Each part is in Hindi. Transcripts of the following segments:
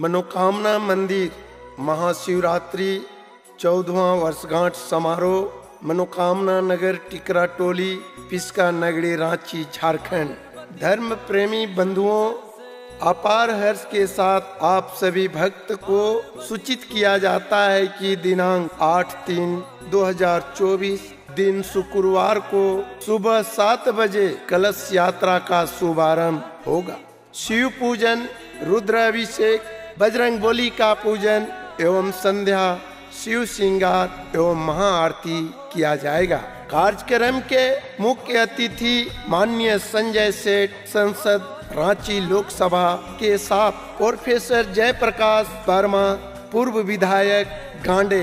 मनोकामना मंदिर, महाशिवरात्रि चौदवा वर्षगांठ समारोह, मनोकामना नगर, टिकरा टोली, पिस्का नगरी, रांची, झारखंड। धर्म प्रेमी बंधुओं, अपार हर्ष के साथ आप सभी भक्त को सूचित किया जाता है कि दिनांक 8 तीन 2024 दिन शुक्रवार को सुबह सात बजे कलश यात्रा का शुभारंभ होगा। शिव पूजन रुद्र अभिषेक बजरंग बोली का पूजन एवं संध्या, शिव श्रृंगार एवं महाआरती किया जाएगा। कार्यक्रम के मुख्य अतिथि माननीय संजय सेठ, संसद, रांची लोकसभा के साथ प्रोफेसर जयप्रकाश वर्मा, पूर्व विधायक गांडे,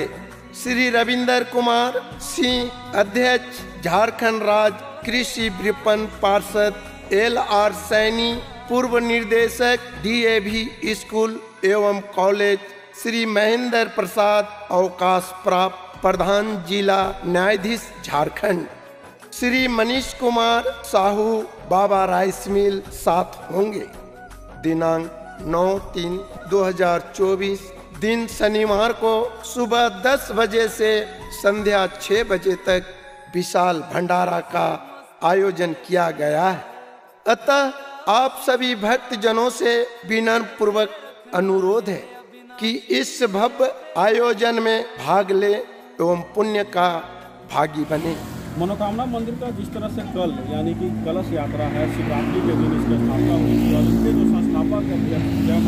श्री रविंदर कुमार सिंह, अध्यक्ष झारखंड राज्य कृषि विपणन पार्षद एल आर सैनी, पूर्व निर्देशक डी डीएवी स्कूल एवं कॉलेज श्री महेंद्र प्रसाद अवकाश प्राप्त प्रधान जिला न्यायाधीश झारखंड। श्री मनीष कुमार साहू बाबा राइस मिल साथ होंगे। दिनांक 9 तीन 2024 दिन शनिवार को सुबह 10 बजे से संध्या 6 बजे तक विशाल भंडारा का आयोजन किया गया है। अतः आप सभी भक्त जनों से विनम्र पूर्वक अनुरोध है कि इस भव्य आयोजन में भाग ले एवं पुण्य का भागी बने। मनोकामना मंदिर का जिस तरह से कल, यानी कि कलश यात्रा है, शिवरात्रि के दिन इसकी स्थापना हुई, और इसके जो संस्थापक जय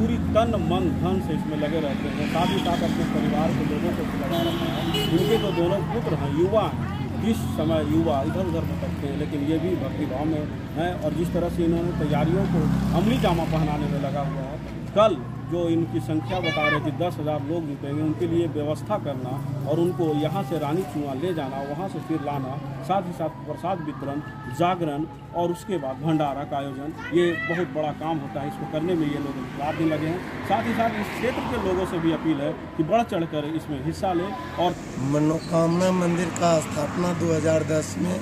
पूरी तन मन धन से इसमें लगे रहते हैं। साथ ही साथ अपने परिवार के लोगों को भी लगा रखा है। इनके जो दोनों पुत्र हैं, युवा हैं। जिस समय युवा इधर उधर भटकते हैं, लेकिन ये भी भक्तिभाव में हैं और जिस तरह से इन्होंने तैयारियों को अमली जामा पहनाने में लगा हुआ है, कल जो इनकी संख्या बता रहे थे, दस हज़ार लोग जुटेंगे उनके लिए व्यवस्था करना और उनको यहाँ से रानी चुआ ले जाना, वहाँ से फिर लाना, साथ ही साथ प्रसाद वितरण, जागरण और उसके बाद भंडारा का आयोजन, ये बहुत बड़ा काम होता है। इसको करने में ये लोग रात दिन लगे हैं। साथ ही साथ इस क्षेत्र के लोगों से भी अपील है कि बढ़ चढ़ कर इसमें हिस्सा लें और मनोकामना मंदिर का स्थापना 2010 में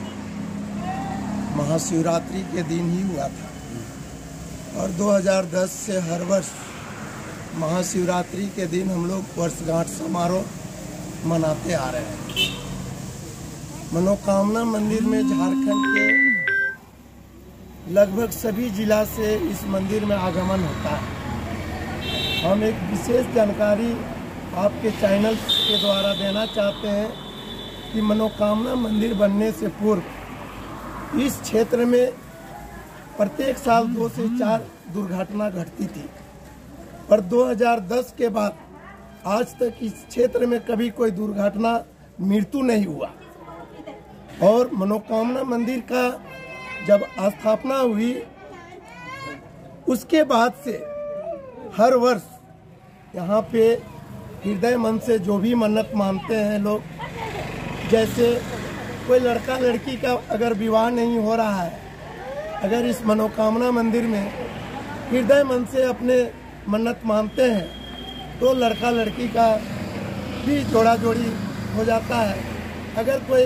महाशिवरात्रि के दिन ही हुआ था। और 2010 से हर वर्ष महाशिवरात्रि के दिन हम लोग वर्षगांठ समारोह मनाते आ रहे हैं। मनोकामना मंदिर में झारखंड के लगभग सभी जिला से इस मंदिर में आगमन होता है। हम एक विशेष जानकारी आपके चैनल के द्वारा देना चाहते हैं कि मनोकामना मंदिर बनने से पूर्व इस क्षेत्र में प्रत्येक साल दो से चार दुर्घटना घटती थी। पर 2010 के बाद आज तक इस क्षेत्र में कभी कोई दुर्घटना, मृत्यु नहीं हुआ। और मनोकामना मंदिर का जब स्थापना हुई, उसके बाद से हर वर्ष यहाँ पे हृदय मन से जो भी मन्नत मानते हैं लोग, जैसे कोई लड़का लड़की का अगर विवाह नहीं हो रहा है, अगर इस मनोकामना मंदिर में हृदय मन से अपने मन्नत मानते हैं तो लड़का लड़की का भी जोड़ा जोड़ी हो जाता है। अगर कोई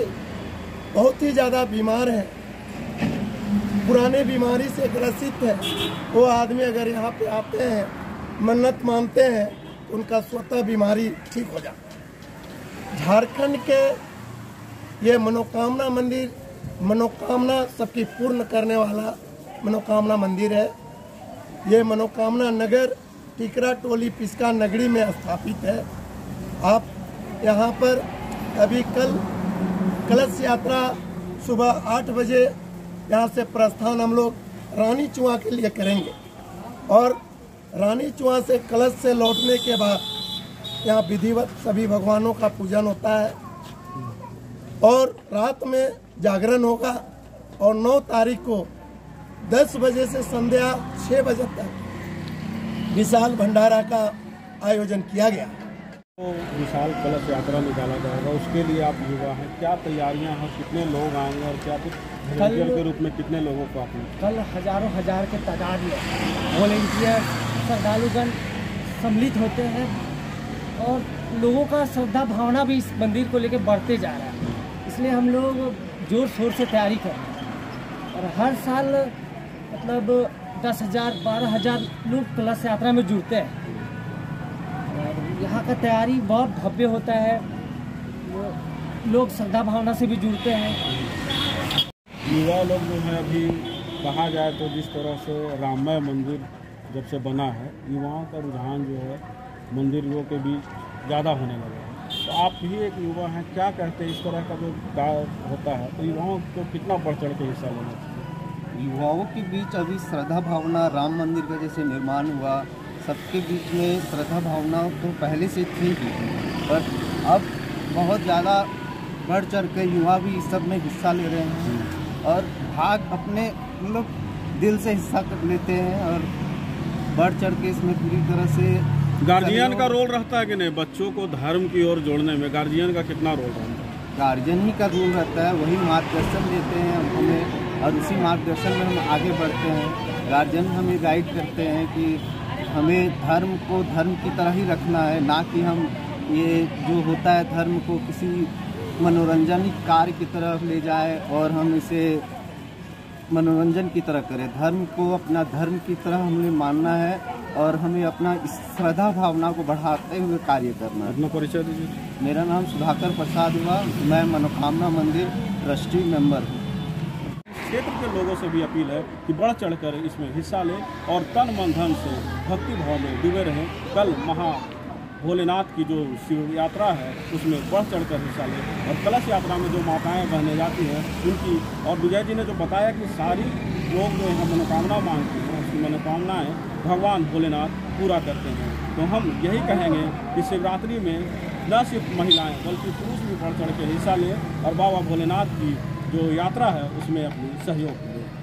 बहुत ही ज़्यादा बीमार है, पुराने बीमारी से ग्रसित है, वो आदमी अगर यहाँ पे आते हैं, मन्नत मानते हैं तो उनका स्वतः बीमारी ठीक हो जाता है। झारखंड के ये मनोकामना मंदिर, मनोकामना सबकी पूर्ण करने वाला मनोकामना मंदिर है। ये मनोकामना नगर टिकरा टोली पिस्का नगरी में स्थापित है। आप यहाँ पर अभी कल कलश यात्रा सुबह आठ बजे यहाँ से प्रस्थान हम लोग रानी चुआ के लिए करेंगे। और रानी चुआ से कलश से लौटने के बाद यहाँ विधिवत सभी भगवानों का पूजन होता है। और रात में जागरण होगा और 9 तारीख को 10 बजे से संध्या 6 बजे तक विशाल भंडारा का आयोजन किया गया। तो विशाल कलश यात्रा निकाला जाएगा। उसके लिए आप युवा हैं। क्या तैयारियाँ हैं? कितने लोग आएँगे और क्या कुछ वॉलंटियर के रूप में कितने लोगों को आपने? कल हज़ारों हज़ार के तादाद में वॉलेंटियर श्रद्धालुगण सम्मिलित होते हैं और लोगों का श्रद्धा भावना भी इस मंदिर को लेकर बढ़ते जा रहा है। इसलिए हम लोग ज़ोर शोर से तैयारी कर रहे हैं। और हर साल मतलब दस हज़ार, बारह हज़ार लोग कलश यात्रा में जुड़ते हैं। और यहाँ का तैयारी बहुत भव्य होता है। लोग श्रद्धा भावना से भी जुड़ते हैं। युवा लोग जो है अभी कहा जाए तो जिस तरह से राममय मंदिर जब से बना है, युवाओं का रुझान जो है मंदिरों के बीच ज़्यादा होने लगा आप भी एक युवा हैं क्या कहते हैं इस तरह का जो गाँव होता है? तो युवाओं को कितना बढ़ चढ़ के हिस्सा लेना चाहिए? युवाओं के बीच अभी श्रद्धा भावना राम मंदिर का जैसे निर्माण हुआ सबके बीच में श्रद्धा भावना तो पहले से थी ही। पर अब बहुत ज़्यादा बढ़ चढ़ के युवा भी इस सब में हिस्सा ले रहे हैं और भाग अपने मतलब दिल से हिस्सा कर लेते हैं और बढ़ चढ़ के इसमें पूरी तरह से गार्जियन का रोल रहता है कि नहीं? बच्चों को धर्म की ओर जोड़ने में गार्जियन का कितना रोल रहता है? गार्जियन ही का रोल रहता है, वही मार्गदर्शन देते हैं हमें और उसी मार्गदर्शन में हम आगे बढ़ते हैं। गार्जियन हमें गाइड करते हैं कि हमें धर्म को धर्म की तरह ही रखना है, ना कि हम ये जो होता है धर्म को किसी मनोरंजन कार्य की तरफ़ ले जाए और हम इसे मनोरंजन की तरह करें। धर्म को अपना धर्म की तरह हमें मानना है और हमें अपना इस श्रद्धा भावना को बढ़ाते हुए कार्य करना अपना परिचय दीजिए। मेरा नाम सुधाकर प्रसाद हुआ मैं मनोकामना मंदिर ट्रस्टी मेंबर हूँ। क्षेत्र के लोगों से भी अपील है कि बढ़ चढ़कर इसमें हिस्सा लें और तन मन धन से भक्ति भाव में डूबे रहें। कल महा भोलेनाथ की जो शिव यात्रा है उसमें बढ़ चढ़कर हिस्सा लें। और कलश यात्रा में जो माताएँ बहने जाती हैं उनकी और विजय जी ने जो बताया कि सारी लोग जो है मनोकामना मांगते हैं उसकी मनोकामनाएँ भगवान भोलेनाथ पूरा करते हैं। तो हम यही कहेंगे कि शिवरात्रि में न सिर्फ़ महिलाएँ, बल्कि पुरुष भी बढ़ चढ़ के हिस्सा लें और बाबा भोलेनाथ की जो यात्रा है, उसमें अपनी सहयोग करें।